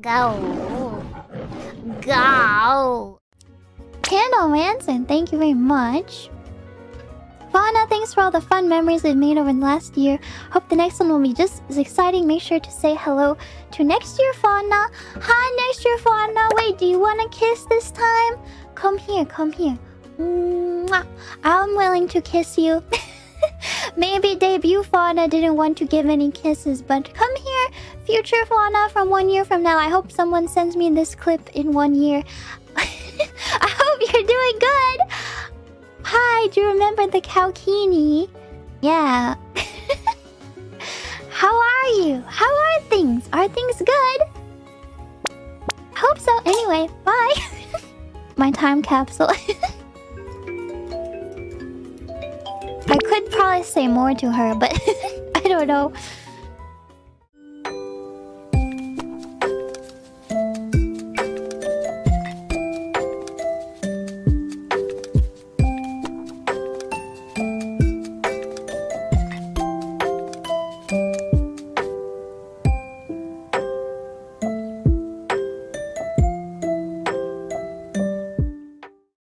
Go. Go. Candle Manson, thank you very much. Fauna, thanks for all the fun memories we've made over the last year. Hope the next one will be just as exciting. Make sure to say hello to next year, Fauna. Hi, next year, Fauna. Wait, do you want a kiss this time? Come here, come here. Mwah. I'm willing to kiss you. Maybe debut Fauna didn't want to give any kisses, but come future Fauna from one year from now. I hope someone sends me this clip in one year. I hope you're doing good. Hi, do you remember the Kaukini? Yeah. How are you? How are things? Are things good? I hope so. Anyway, bye. My time capsule. I could probably say more to her, but I don't know.